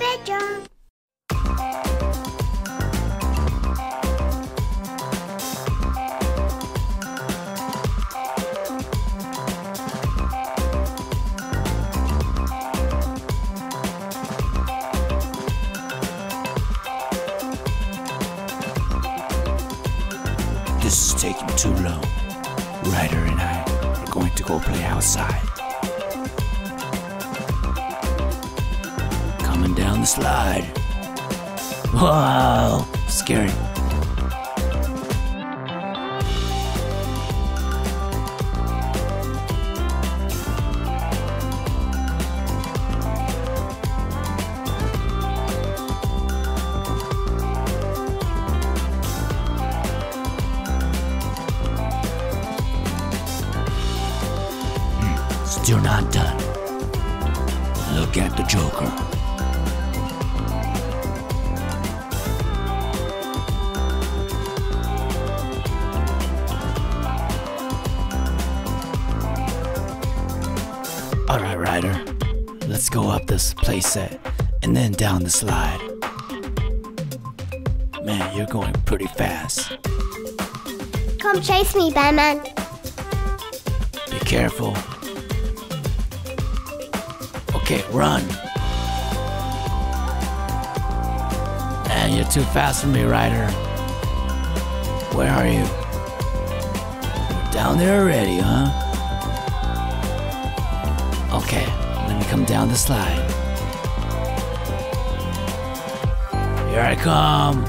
bedroom. This is taking too long. Ryder and I are going to go play outside. Coming down the slide. Wow, scary. Hmm, still not done. Look at the Joker. Let's go up this playset and then down the slide. Man, you're going pretty fast. Come chase me, Batman. Be careful. Okay, run. Man, you're too fast for me, Ryder. Where are you? Down there already, huh? Down the slide. Here I come.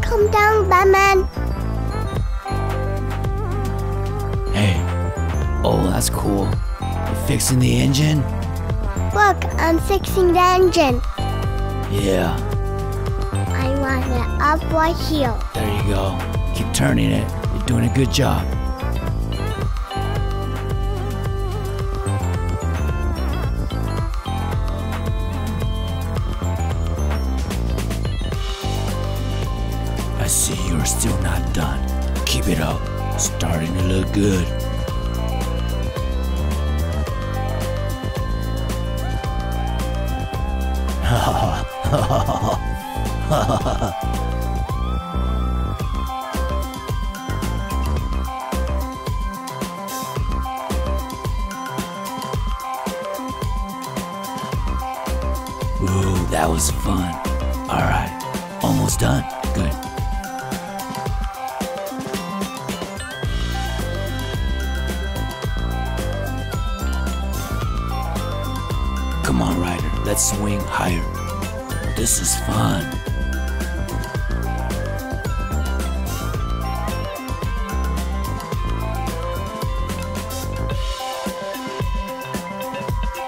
Come down, Batman. Hey. Oh, that's cool. You fixing the engine? Look, I'm fixing the engine. Yeah, I want it up right here. there you go. Keep turning it. You're doing a good job. You're still not done. Keep it up. Starting to look good. Ooh, that was fun. All right, almost done. Good. Let's swing higher. This is fun.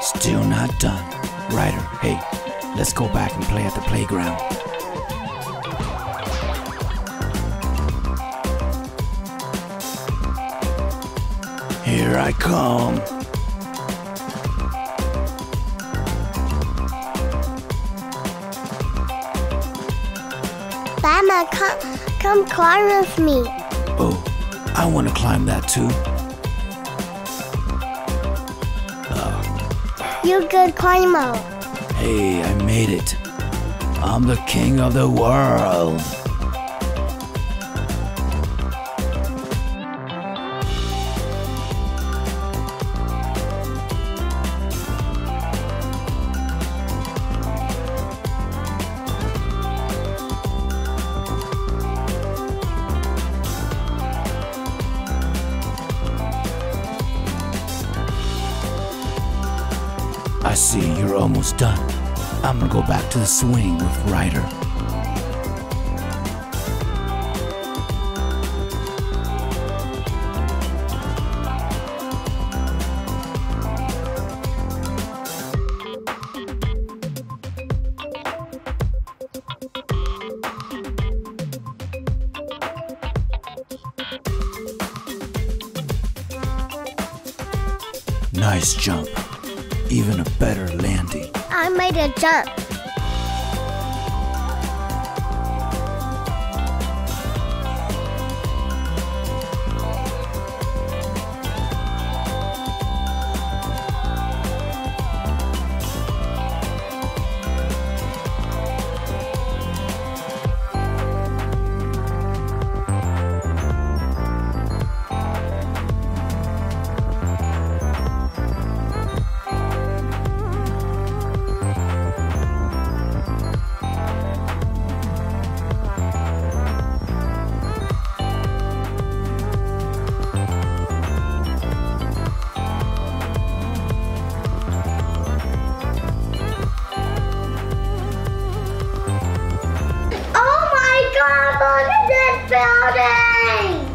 Still not done. Ryder, hey, let's go back and play at the playground. Here I come. Batman, come, come climb with me. Oh, I want to climb that too. Uh. You good climber. Hey, I made it. I'm the king of the world. I see you're almost done. I'm gonna go back to the swing with Ryder. Nice jump. Even a better landing. I made a jump. Building.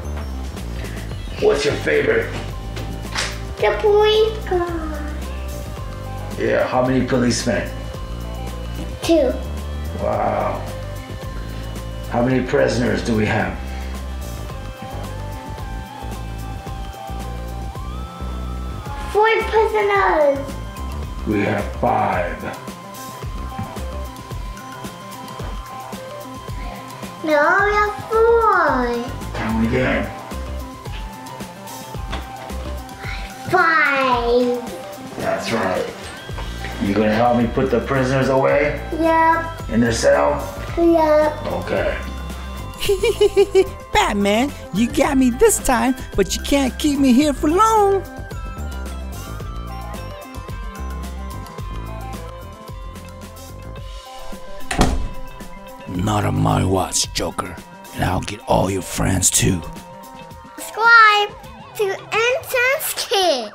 What's your favorite? The police car. Yeah, how many policemen? Two. Wow. How many prisoners do we have? Four prisoners. We have five. No, we have four. Count again. Five. That's right. You gonna help me put the prisoners away Yep. in their cell? Yep. Okay. Batman, you got me this time, but you can't keep me here for long. Not on my watch, Joker. And I'll get all your friends too. Subscribe to Ntense Kid.